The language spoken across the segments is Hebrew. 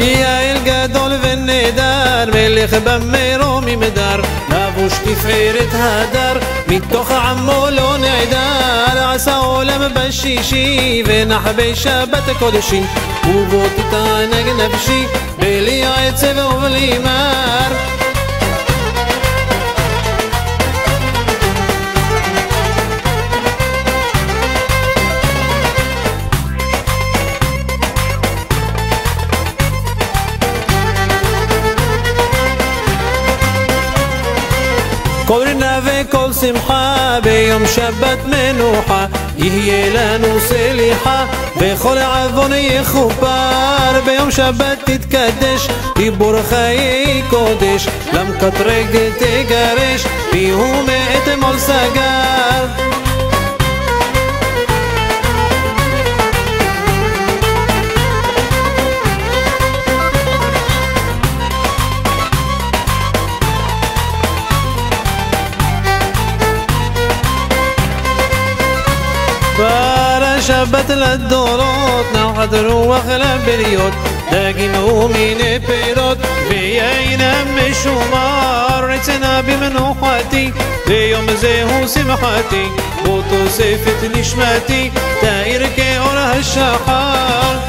יעל גדול ונהדר, מלך במרום ימדר, לבוש תפארת הדר, מתוך עמו לא נעדר, עשה עולם בשישי, ונח בשבת קודשי, ובו תתענג נפשי, בלי עצב ובלי מה כל רינה וכל שמחה, ביום שבת מנוחה, יהיה לנו סליחה, וכל עוון יכופר, ביום שבת תתקדש, דיבור חיי קודש, למקטרגל תגרש, ביום شبت للدورات نحضر واغلى بريوت داقين ومين بيروت في عينا مشوار ريتنا بمنوحاتي ليوم زيهو سمحاتي وطو سيفت نشمتي تايرك ورا الشحار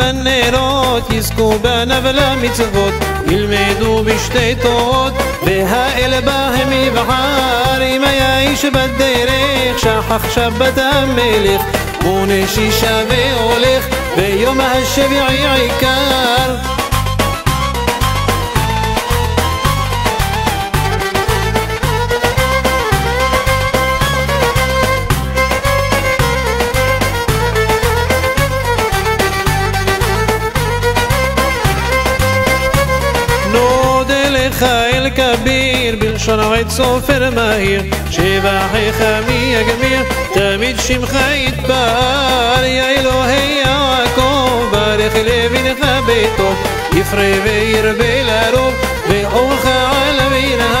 בנרות, יזכו בנבל המצוות, ילמדו בשתי תורות, והאל בהם יבחר, אם היה איש בדרך, שכח שבת המלך, מונה שישה והולך, ויום השביעי עיקר. خايل كبير بالشنويت صوفر مهير شباحي خمي جميل تميد شمخيت بار يا إلهي يا بارخ لي من خبيتو يفري بير بلا روب بأوخ على بينها